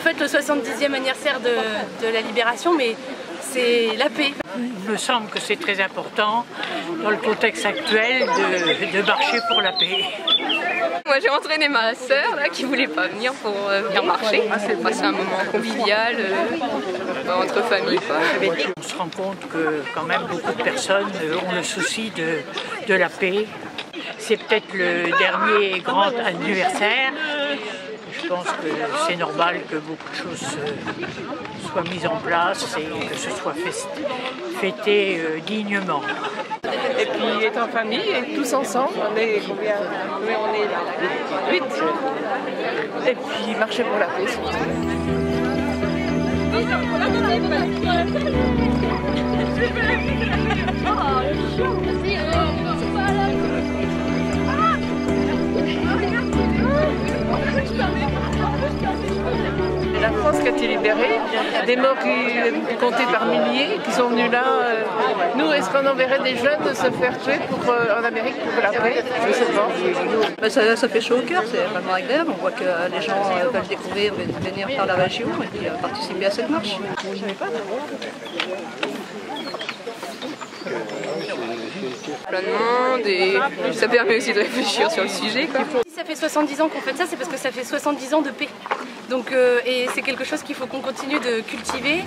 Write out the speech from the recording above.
fête le 70e anniversaire de, de la libération, mais c'est la paix. Il me semble que c'est très important dans le contexte actuel de, de marcher pour la paix. Moi j'ai entraîné ma sœur là, qui voulait pas venir pour euh, venir marcher. C'est un moment convivial euh, entre familles. On se rend compte que quand même beaucoup de personnes euh, ont le souci de, de la paix. C'est peut-être le dernier grand anniversaire. Je pense que c'est normal que beaucoup de choses soient mises en place et que ce soit fêté dignement. Et puis être en famille, être tous ensemble, on est combien? On est là, 8. Et puis marcher pour la paix surtout. Qui a été libérée, des morts qui comptaient par milliers, qui sont venus là. Nous, est-ce qu'on enverrait des jeunes se faire tuer pour, en Amérique pour la paix? Je sais pas. Ben, ça, ça, fait chaud au cœur, c'est vraiment agréable. On voit que les gens veulent découvrir, venir faire la région et puis participer à cette marche. Plein de monde et ça permet aussi de réfléchir sur le sujet. Quoi. Si ça fait 70 ans qu'on fait ça, c'est parce que ça fait 70 ans de paix. Donc, euh, et c'est quelque chose qu'il faut qu'on continue de cultiver.